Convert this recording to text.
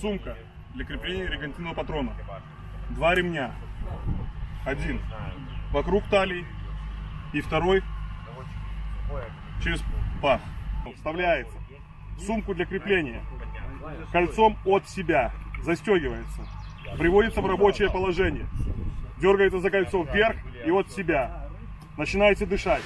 Сумка для крепления регантинного патрона. Два ремня. Один вокруг талии и второй через пах. Вставляется сумку для крепления кольцом от себя. Застегивается. Приводится в рабочее положение. Дергается за кольцо вверх и от себя. Начинаете дышать.